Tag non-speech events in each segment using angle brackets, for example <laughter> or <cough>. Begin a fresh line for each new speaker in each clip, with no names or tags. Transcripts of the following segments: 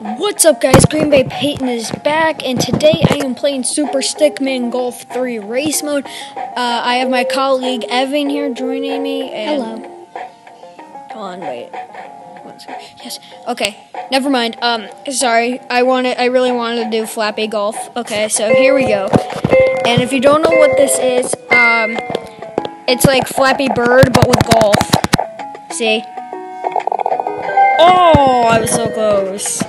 What's up, guys? Green Bay Payton is back, and today I am playing Super Stickman Golf 3 Race Mode. Uh, I have my colleague Evan here joining me. And
Hello.
Come on, wait. Yes. Okay. Never mind. Um, sorry. I wanted. I really wanted to do Flappy Golf. Okay, so here we go. And if you don't know what this is, um, it's like Flappy Bird but with golf. See? Oh, I was so close.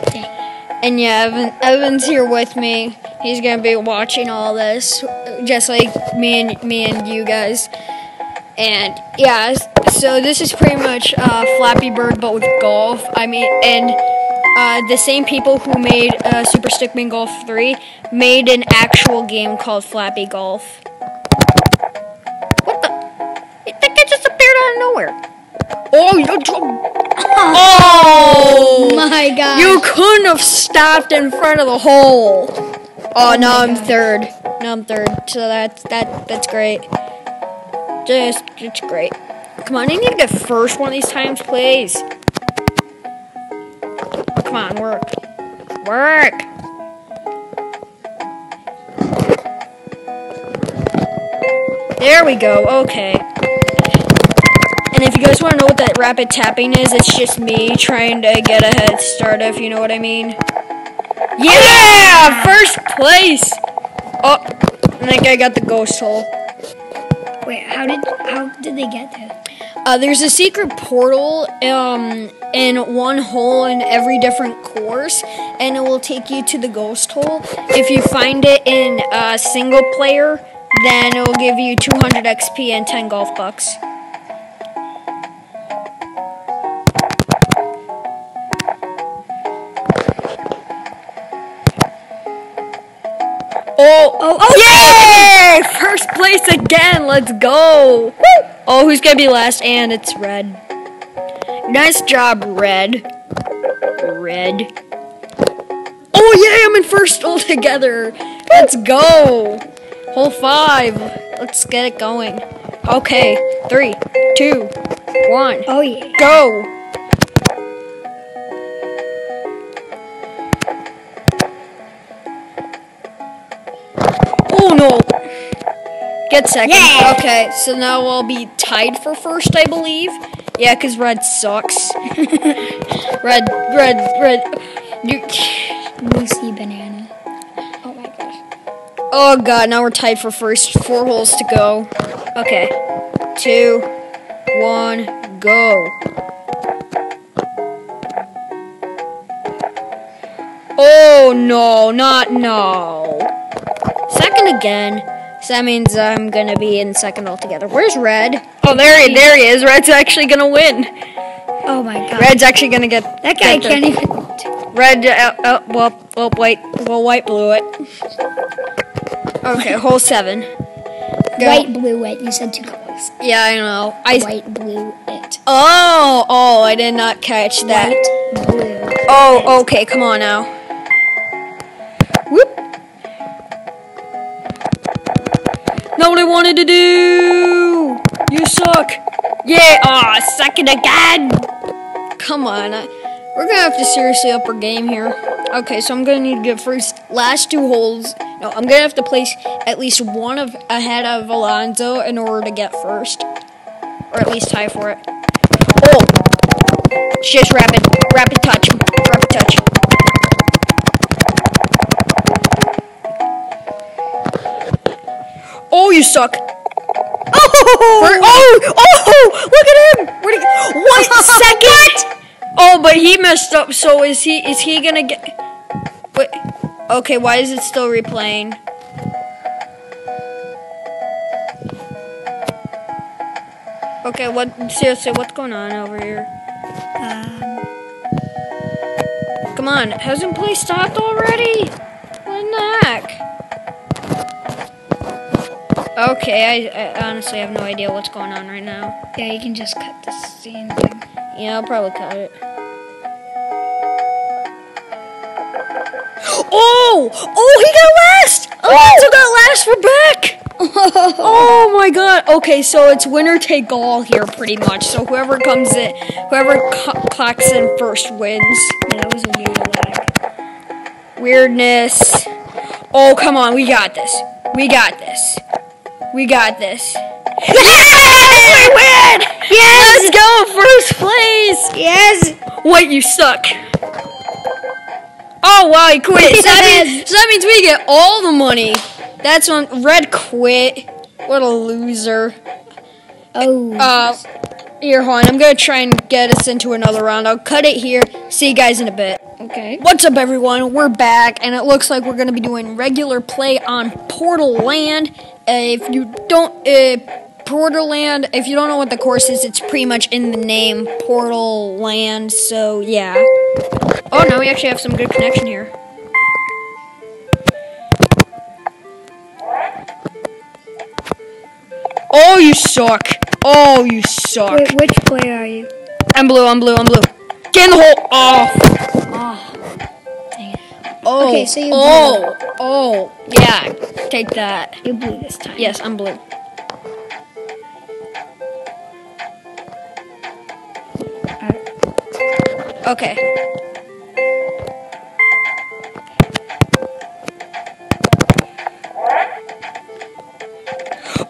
And yeah, Evan, Evan's here with me. He's gonna be watching all this, just like me and me and you guys. And yeah, so this is pretty much uh, Flappy Bird, but with golf. I mean, and uh, the same people who made uh, Super Stickman Golf 3 made an actual game called Flappy Golf. What the? That guy just appeared out of nowhere. Oh, you. <laughs> Oh
My God.
You couldn't have stopped in front of the hole. Oh, now
my
I'm third. No, I'm third. So that's that. That's great. Just, it's great. Come on, I need to get first one of these times, please. Come on, work, work. There we go. Okay. And if you guys want to know what that rapid tapping is, it's just me trying to get a head start, if you know what I mean. Yeah! First place! Oh, I think I got the ghost hole.
Wait, how did how did they get there?
Uh, there's a secret portal um, in one hole in every different course, and it will take you to the ghost hole. If you find it in uh, single player, then it will give you 200 XP and 10 golf bucks. Oh, oh! Yay! First place again. Let's go. Oh, who's gonna be last? And it's red. Nice job, red. Red. Oh yeah, I'm in first <laughs> altogether. Let's go. Hole five. Let's get it going. Okay, three, two, one,
Oh yeah.
go. Oh no. Get second.
Yeah.
Okay, so now I'll be tied for first, I believe. Yeah, because red sucks. <laughs> red, red, red.
Lucy banana. Oh my gosh.
Oh god, now we're tied for first. Four holes to go. Okay. Two, one, go. Oh no, not no. Second again. So that means I'm gonna be in second altogether. Where's Red? Oh, there he, there he is. Red's actually gonna win.
Oh my god.
Red's actually gonna get
that guy
get
can't even.
Red, uh, uh, well, well, white, well, white blew it. Okay, hole seven. Go.
White, blue, it. You said two colors.
Yeah, I know. I.
White, blue, it.
Oh, oh, I did not catch that.
White, blue.
Oh, okay, come on now. Whoop. Not what I wanted to do. You suck. Yeah. Aw, second again. Come on. I, we're gonna have to seriously up our game here. Okay, so I'm gonna need to get first last two holes. No, I'm gonna have to place at least one of ahead of Alonzo in order to get first, or at least tie for it. Oh, just rapid, rapid touch, you suck. Oh, oh, oh, look at him. Where'd he go? What <laughs> second? Oh, but he messed up. So is he? Is he gonna get? Wait. Okay, why is it still replaying? Okay, what? Seriously, what's going on over here?
Um,
Come on, hasn't play stopped already? What in the heck? Okay, I, I honestly have no idea what's going on right now.
yeah, you can just cut the scene thing.
Yeah, I'll probably cut it. Oh! Oh, he got last! Oh, Alonso oh! got last. We're back! <laughs> Oh my god. Okay, so it's winner take all here, pretty much. So whoever comes in, whoever cl- clocks in first wins.
Yeah, that was a weird lag.
Weirdness. Oh, come on. We got this. We got this. We got this. Yes! We win!
Yes!
Let's go! First place!
Yes!
Wait, you suck. Oh, wow, he quit. So, that means, <laughs> so that means we get all the money. That's on Red quit. What a loser.
Oh.
Uh, here, hon. I'm gonna try and get us into another round. I'll cut it here. See you guys in a bit.
okay.
What's up, everyone? We're back, and it looks like we're gonna be doing regular play on Portal Land. If you don't, uh, Portal Land. If you don't know what the course is, it's pretty much in the name, Portal Land. So yeah. Oh, now we actually have some good connection here. Oh, you suck. Oh, you suck.
Wait, which player are you?
I'm blue, I'm blue, I'm blue. Get in the hole. Oh.
Oh.
Oh.
Okay, so you
Oh. Oh. Yeah. Take that.
You blew this time.
Yes, I'm blue. Okay.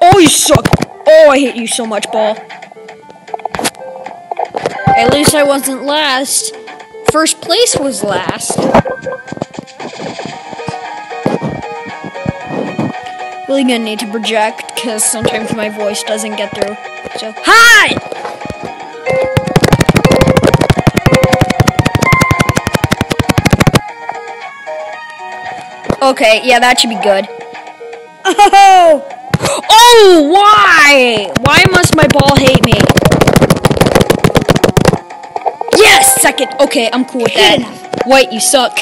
Oh, you suck. Oh, I hate you so much, ball. At least I wasn't last. First place was last. Really gonna need to project because sometimes my voice doesn't get through. So, hi! Okay, yeah, that should be good. Oh! <laughs> Oh, why? Why must my ball hate me? Yes, second. Okay, I'm cool with that. White, you suck.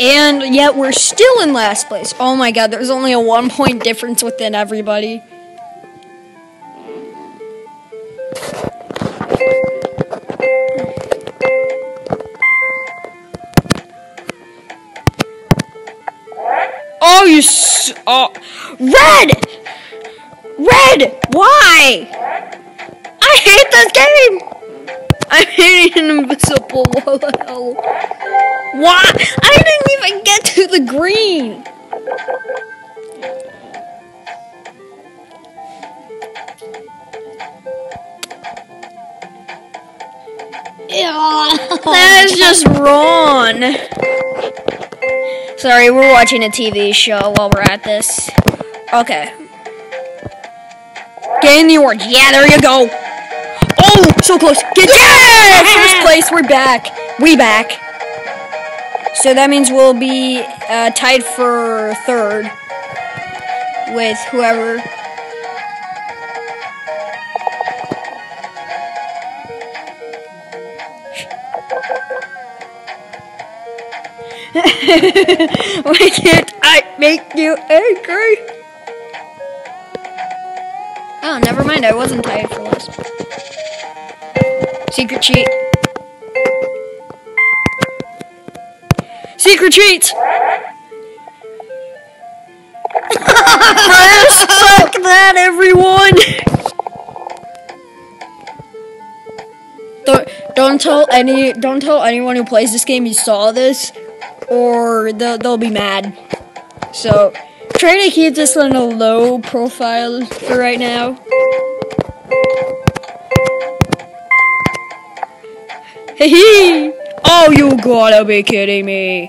And yet we're still in last place. Oh my god, there's only a one point difference within everybody. Oh, you s- oh. Red! Red! Why? I hate this game! I'm hitting an invisible wall. Why? I didn't even get to the green! That is just wrong. Sorry, we're watching a TV show while we're at this. Okay. Get in the orange. Yeah, there you go. So close. Get yeah! First place. We're back. We back. So that means we'll be uh, tied for third with whoever. <laughs> Why can't I make you angry? Oh, never mind. I wasn't tired for last. Secret cheat. Secret cheats. Fuck that, everyone. Don't, don't tell any. Don't tell anyone who plays this game you saw this or they'll, they'll be mad. So, try to keep this on a low profile for right now. Oh, you gotta be kidding me.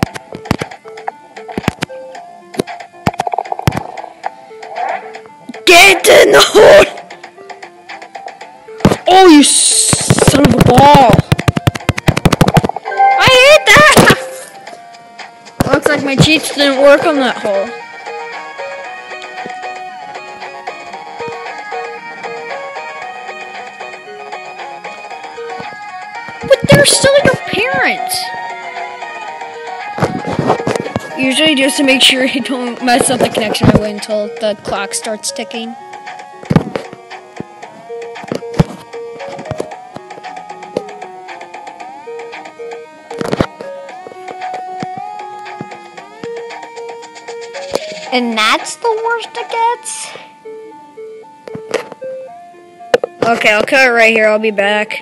Get in the hole! Oh, you son of a ball! I hate that! Looks like my cheats didn't work on that hole. Still your parents. Usually just to make sure <laughs> you don't mess up the connection, I wait until the clock starts ticking.
And that's the worst it gets?
Okay, I'll cut it right here. I'll be back.